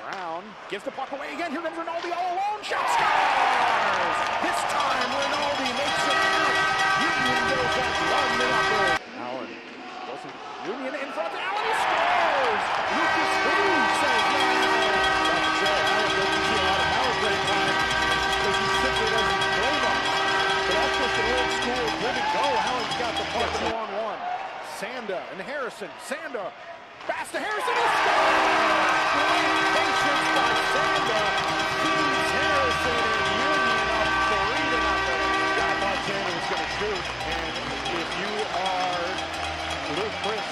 Brown gives the puck away again. Here comes Rinaldi all alone. Shot scores! This time Rinaldi makes it count. Union goes up one minute. Allen doesn't. Union in front. Allen scores. Lucas Hu says no. That's see a lot of power play because he simply doesn't play much. But that's just an old school give and go. Allen's got the puck two on one. Sanda and Harrison. Sanda pass to Harrison. He scores! If you are Luke Krys,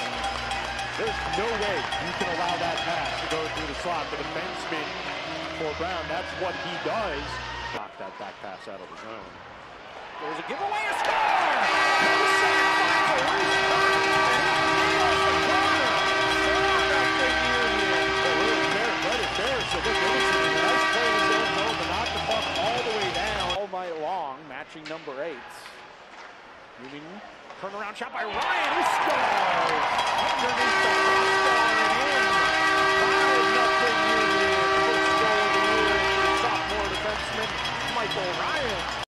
there's no way you can allow that pass to go through the slot. The defenseman for Brown, that's what he does. Knock that back pass out of the zone. There's a giveaway, a score! Wilson finds a loose puck, and he nails the corner. Union. But really, fair credit there. So look, it nice play in zone to knock the puck all the way down all night long, matching number eight. Union turnaround shot by Ryan, who scores underneath the crossbar and in. Five nothing Union. Defenseman Michael Ryan.